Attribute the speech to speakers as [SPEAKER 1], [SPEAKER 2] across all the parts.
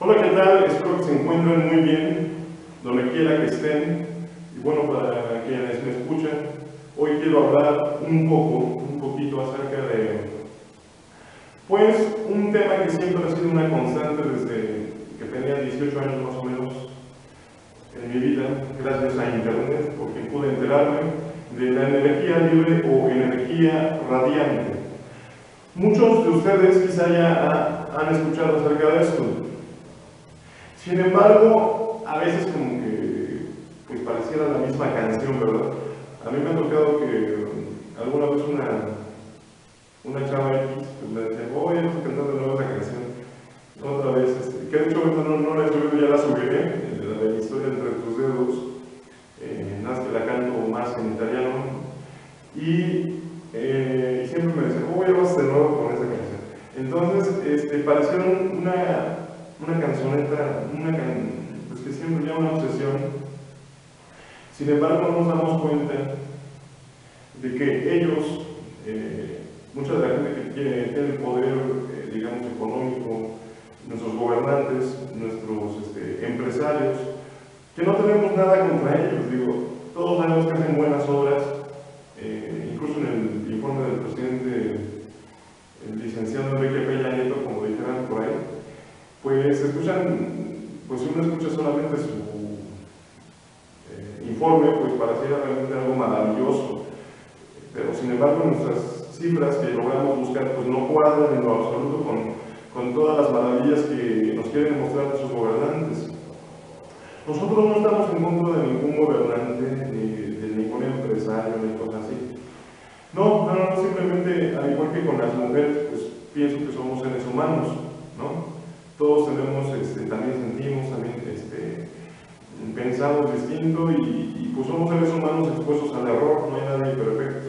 [SPEAKER 1] Hola, ¿qué tal? Espero que se encuentren muy bien, donde quiera que estén. Y bueno, para quienes me escuchan, hoy quiero hablar un poco, un poquito acerca de, pues, un tema que siempre ha sido una constante desde que tenía 18 años más o menos en mi vida, gracias a Internet, porque pude enterarme de la energía libre o energía radiante. Muchos de ustedes quizá ya han escuchado acerca de esto. Sin embargo, a veces como que pareciera la misma canción, ¿verdad? A mí me ha tocado que alguna vez una, una chava X pues, me decía, oye, vamos a cantar de nuevo esa canción. Otra vez, este, que de hecho no, no la he subido, ya la subiré, la de la historia entre tus dedos, eh, nada más que la canto más en italiano. Y, eh, y siempre me decía, oye, vamos de nuevo con esa canción. Entonces, este, parecieron una, una canzoneta, una can, pues que siempre ya una obsesión. Sin embargo, no nos damos cuenta de que ellos, eh, mucha de la gente que tiene, el poder, eh, digamos, económico, nuestros gobernantes, nuestros este, empresarios, que no tenemos nada contra ellos, digo, todos sabemos que hacen buenas obras, eh, incluso en el informe del presidente, el licenciado Enrique Peña Nieto, como dijeran por ahí, pues escuchan, pues uno escucha solamente su pues pareciera realmente algo maravilloso, pero sin embargo nuestras cifras que logramos buscar pues no cuadran en lo absoluto con, con todas las maravillas que nos quieren mostrar sus gobernantes. Nosotros no estamos en contra de ningún gobernante, ni de ningún empresario, ni cosas así. No, no, no, simplemente, al igual que con las mujeres, pues pienso que somos seres humanos, ¿no? Todos tenemos, este, también sentimos, también este, pensamos distinto y, pues somos seres humanos expuestos al error, no hay nadie perfecto,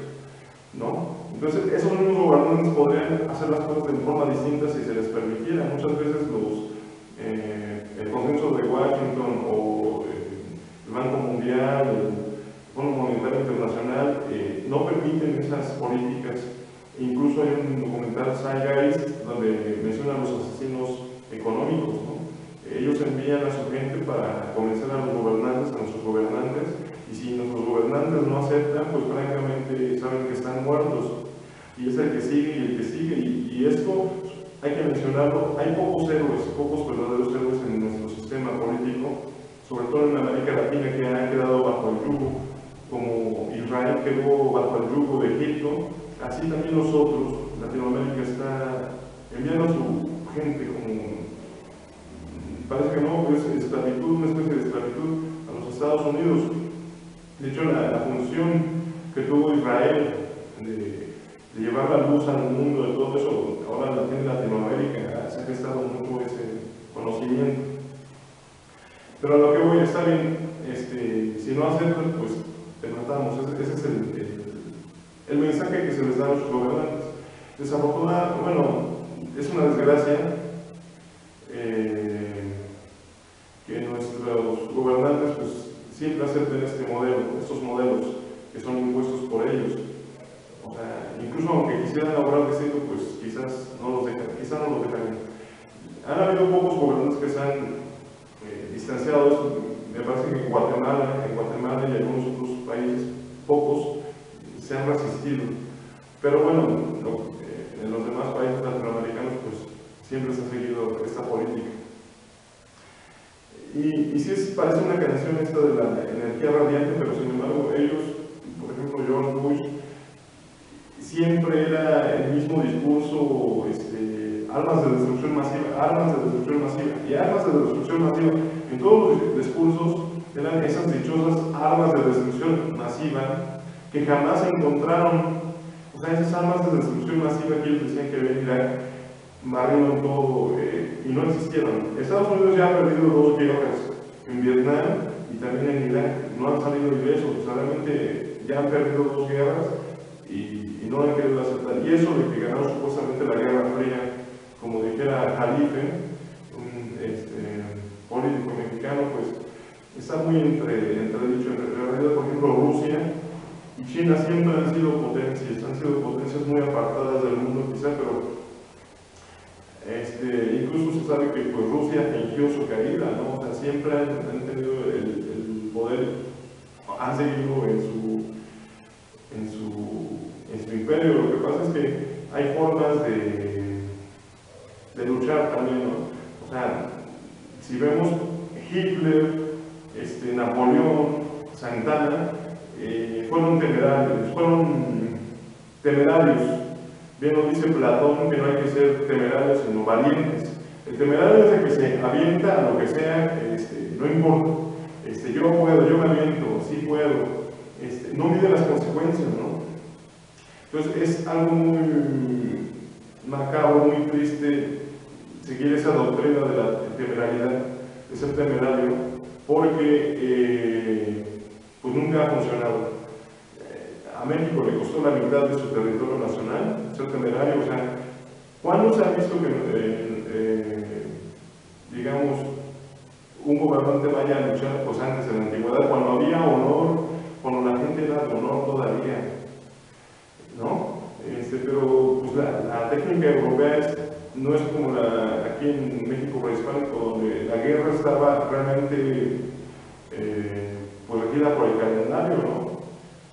[SPEAKER 1] ¿no? Entonces, esos mismos gobernantes podrían hacer las cosas de forma distinta si se les permitiera. Muchas veces los, eh, el consenso de Washington o eh, el Banco Mundial, el Fondo Monetario Internacional, eh, no permiten esas políticas. Incluso hay un documental, Zeitgeist, donde mencionan los asesinos económicos. Ellos envían a su gente para convencer a los gobernantes, a nuestros gobernantes, y si nuestros gobernantes no aceptan, pues francamente saben que están muertos. Y es el que sigue y el que sigue. Y, y esto hay que mencionarlo, hay pocos héroes, pocos verdaderos héroes en nuestro sistema político, sobre todo en América Latina, que han quedado bajo el yugo, como Israel quedó bajo el yugo de Egipto, así también nosotros, Latinoamérica está enviando a su gente como, parece que no, pues esclavitud, una especie de esclavitud a los Estados Unidos. De hecho, la, función que tuvo Israel de, llevar la luz al mundo, de todo eso, ahora la tiene Latinoamérica, se ha prestado mucho ese conocimiento. Pero a lo que voy, está bien, este, si no aceptan, pues te matamos. Ese, ese es el, el, el, mensaje que se les da a los gobernantes. Desafortunadamente, bueno, es una desgracia eh, que nuestros gobernantes pues, siempre acepten este modelo, estos modelos que son impuestos por ellos. O sea, incluso aunque quisieran lograr distinto, pues quizás no los dejan, quizás no los dejarían. Han habido pocos gobernantes que se han eh, distanciado de esto. Me parece que en Guatemala, en Guatemala y algunos otros países, pocos, se han resistido. Pero bueno, eh, en los demás países latinoamericanos, pues siempre se ha seguido esta política. Y, y sí es, parece una canción esta de la energía radiante, pero sin embargo ellos, por ejemplo George Bush, siempre era el mismo discurso, este, armas de destrucción masiva, armas de destrucción masiva, y armas de destrucción masiva. En todos los discursos eran esas dichosas armas de destrucción masiva que jamás encontraron, o sea, esas armas de destrucción masiva que ellos decían que había en Irak, barrieron todo eh, y no existieron. Estados Unidos ya ha perdido dos guerras en Vietnam y también en Irak, no han salido ilesos, realmente ya han perdido dos guerras y, y no han querido aceptar. Y eso de que ganaron supuestamente la Guerra Fría, como dijera Jalife, un este, político mexicano, pues está muy entre, entredicho. En realidad, por ejemplo, Rusia y China siempre han sido potencias, han sido potencias muy apartadas del mundo quizá, pero Este, incluso se sabe que pues, Rusia fingió su caída, ¿no? O sea, siempre han, tenido el, poder, han seguido en su, en su, en su imperio. Lo que pasa es que hay formas de, de luchar también, ¿no? O sea, si vemos Hitler, este, Napoleón, Santana, eh, fueron temerarios, fueron temerarios. Bien nos dice Platón que no hay que ser temerarios sino valientes. El temerario es el que se avienta a lo que sea, este, no importa. Este, yo puedo, yo me aviento, sí puedo. Este, no mide las consecuencias, ¿no? Entonces es algo muy macabro, muy triste seguir esa doctrina de la temerariedad, de ser temerario, porque eh, pues nunca ha funcionado. Eh, a México le costó la mitad de su territorio nacional, ser temerario, o sea, ¿cuándo se ha visto que, eh, digamos, un gobernante vaya a luchar pues antes en la antigüedad, cuando había honor, cuando la gente era de honor todavía, ¿no? Este, pero pues, la, técnica europea no es como la, aquí en México prehispánico, donde la guerra estaba realmente eh, pues regida por el calendario, ¿no?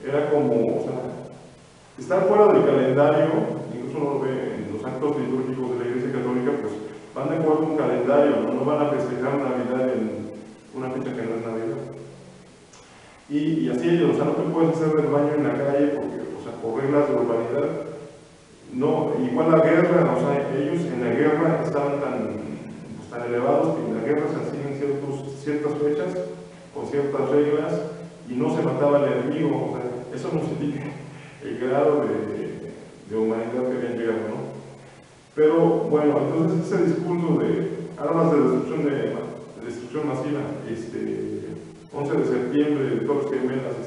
[SPEAKER 1] Era como, o sea, estar fuera del calendario, incluso uno lo ve en los actos litúrgicos de la Iglesia Católica, pues van de acuerdo a un calendario, ¿no? Van a festejar Navidad en una fecha que no es Navidad. Y, así ellos, o sea, no te puedes hacer el baño en la calle porque, o sea, por reglas de urbanidad, no, igual la guerra, o sea, ellos en la guerra estaban tan, pues, tan elevados que en la guerra se hacían ciertas fechas con ciertas reglas y no se mataba al enemigo, o sea, eso nos indica el grado de, de humanidad que habían llegado, ¿no? Pero bueno, entonces ese discurso de armas de destrucción, de, destrucción masiva, este, 11 de septiembre, de Torres Gemelas,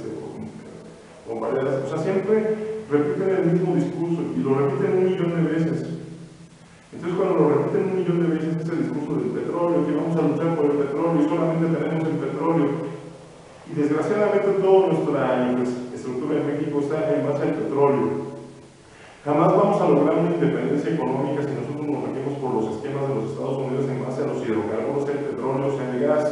[SPEAKER 1] bombardeadas, o sea, siempre repiten el mismo discurso y lo repiten un millón de veces. Entonces cuando lo repiten un millón de veces este discurso del petróleo, que vamos a luchar por el petróleo y solamente tenemos el petróleo, y desgraciadamente toda nuestra infraestructura en México está en base al petróleo. Jamás vamos a lograr una independencia económica si nosotros nos regimos por los esquemas de los Estados Unidos en base a los hidrocarburos, sea el petróleo, sea el gas.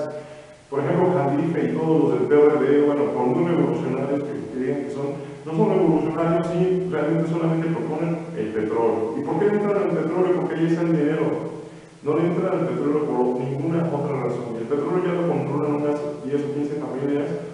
[SPEAKER 1] Por ejemplo, Jalife y todos los del PRD, bueno, por muy revolucionarios que, digan que son, no son revolucionarios si realmente solamente proponen el petróleo. ¿Y por qué entran al petróleo? Porque ahí está el dinero. No le entran al petróleo por ninguna otra razón. El petróleo ya lo controlan unas 10 o 15 familias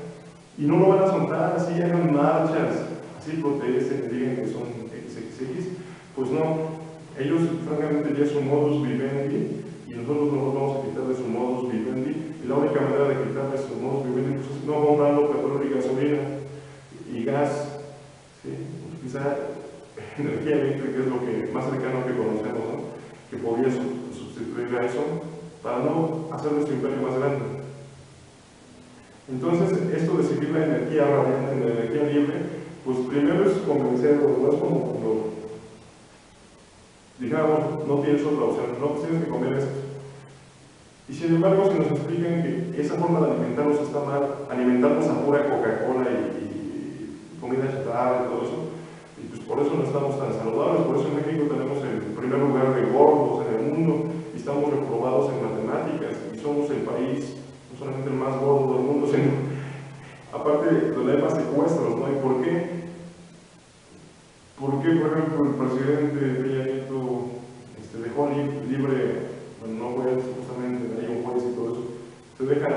[SPEAKER 1] y no lo van a soltar así, hagan marchas, así protesten, digan que son XXX. Pues no, ellos francamente ya es un modus vivendi y nosotros no los vamos a quitar de su modus vivendi. Y la única manera de quitarle su modus vivendi pues, es no comprando petróleo y gasolina y gas ¿sí? Quizá energía eléctrica es lo que más cercano que conocemos, ¿no? que podría sustituir a eso para no hacer nuestro imperio más grande. Entonces, esto de seguir la energía radiante, la energía libre, pues primero es convencerlos, no es como cuando digamos, no tienes otra opción, no tienes que comer esto. Y sin embargo, si nos explican que esa forma de alimentarnos está mal, alimentarnos a pura Coca-Cola y, comida chatarra y todo eso. Y pues por eso no estamos tan saludables, por eso en México tenemos el primer lugar de gordos en el mundo y estamos reprobados en matemáticas y somos el país, no solamente el más gordo del mundo, sino aparte de hay más secuestros, ¿no? ¿Y por qué? ¿Por qué, por ejemplo, el presidente Peña Nieto este, dejó libre, bueno, no fue supuestamente, hay un juez y todo eso, se deja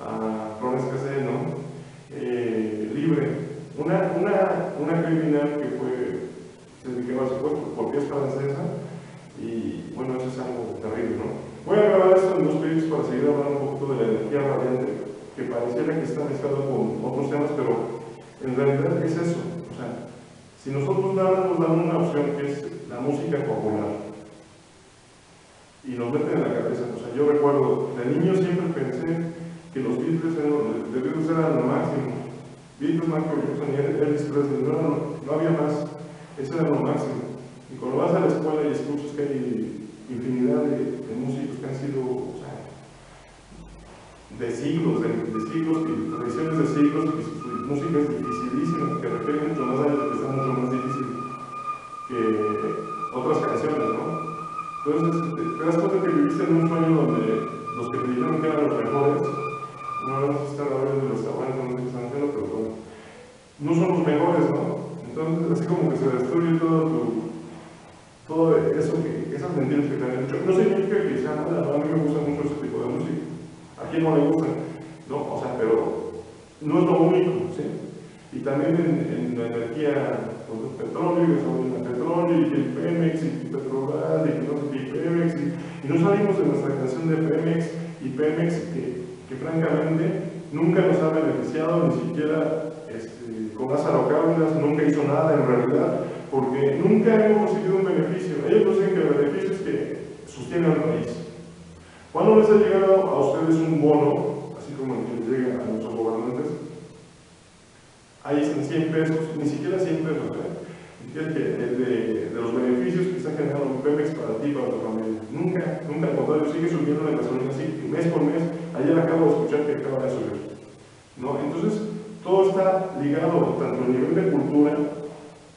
[SPEAKER 1] a, a Rones ¿no? Eh, libre una, una, una criminal que fue, se dedicaba a secuestro porque es francesa y bueno, eso es algo terrible, ¿no? Voy a grabar esto en dos clips para seguir hablando de radiante, que pareciera que está mezclado con otros temas, pero en realidad es eso. O sea, si nosotros nada nos dan una opción que es la música popular, y nos meten en la cabeza, o sea, yo recuerdo, de niño siempre pensé que los Beatles eran, los Beatles eran lo máximo, Beatles, Michael Jackson y Elvis Presley, no, no, había más, eso era lo máximo. Y cuando vas a la escuela y escuchas que hay infinidad de, músicos que han sido, de siglos, de, siglos, y tradiciones de siglos, y su, música es dificilísima, que requiere mucho más años, que está mucho más difícil que otras canciones, ¿no? Entonces, te, te das cuenta que viviste en un sueño donde los que te dijeron que eran los mejores, no sé si están hablando de restaurantes, no sé qué pero bueno, no son los mejores, ¿no? Entonces, así como que se destruye todo tu, todo eso que, esas mentiras que te han dicho. No significa que sea nada, a mí me gusta mucho ese tipo de música. ¿A quién no le gusta? ¿No? O sea, pero no es lo único, ¿sí? Y también en, la energía, pues, el petróleo, el petróleo, y el Pemex, y Petrobras, y no y Pemex, y, no salimos de nuestra canción de Pemex y Pemex, que, que francamente nunca nos ha beneficiado, ni siquiera este, con Lázaro Cárdenas, nunca hizo nada en realidad, porque nunca hemos recibido un beneficio. Ellos dicen que el beneficio es que sostiene al país. ¿Cuándo les ha llegado a ustedes un bono, así como el que les llega a nuestros gobernantes? Ahí están 100 pesos, ni siquiera 100 pesos, ¿eh? El, de, los beneficios que está generando Pemex para ti, para tu familia. Nunca, nunca al contrario, sigue subiendo la gasolina así, mes por mes. Ayer acabo de escuchar que acaba de subir. ¿no? Entonces, todo está ligado tanto a nivel de cultura,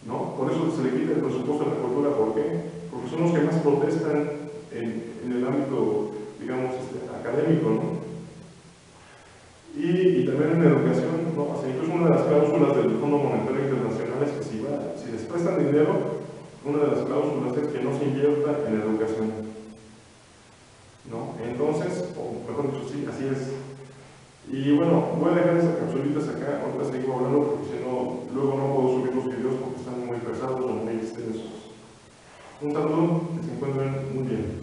[SPEAKER 1] ¿no? Por eso se le quita el presupuesto de la cultura, ¿por qué? Porque son los que más protestan en el ámbito, digamos, este, académico, ¿no? Y, también en educación, ¿no? Así es una de las cláusulas del Fondo Monetario Internacional es que si, va, si les prestan dinero, una de las cláusulas es que no se invierta en educación. ¿No? Entonces, o mejor dicho, sí, así es. Y bueno, voy a dejar esas capsulitas acá, ahorita seguimos hablando porque si no, luego no puedo subir los videos porque están muy pesados o muy extensos. Un saludo, que se encuentren muy bien.